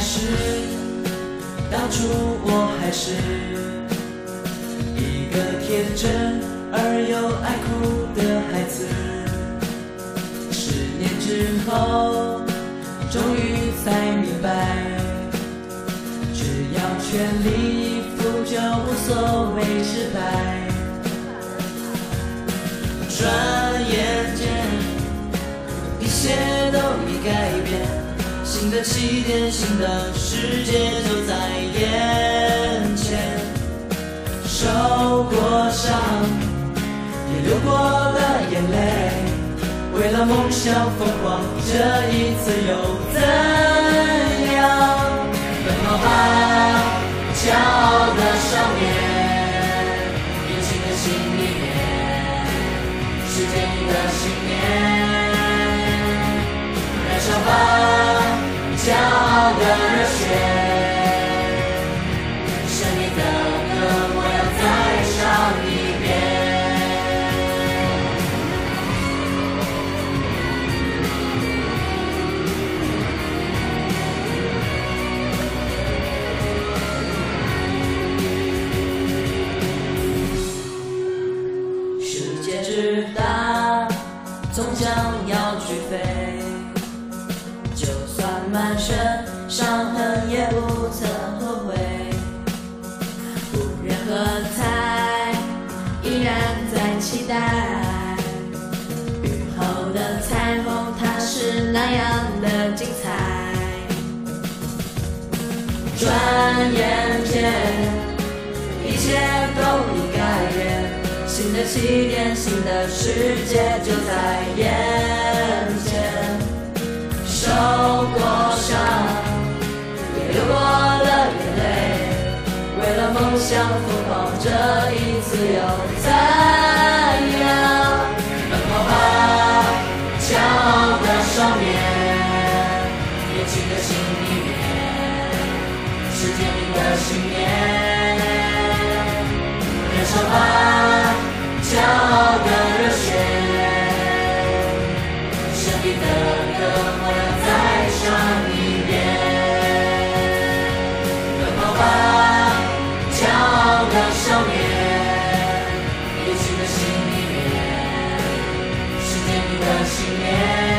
还是，当初我还是一个天真而又爱哭的孩子。十年之后，终于才明白，只要全力以赴，就无所谓失败。转眼间，新的起点，新的世界就在眼前。受过伤，也流过了眼泪，为了梦想疯狂，这一次又终将要去飞。就算满身伤痕，也不曾后悔。无人喝彩，依然在期待。雨后的彩虹，它是那样的精彩。转眼新的起点，新的世界就在眼前。受过伤，也流过了眼泪，为了梦想疯狂，这一次？的信念。